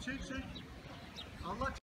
çek çek. Allah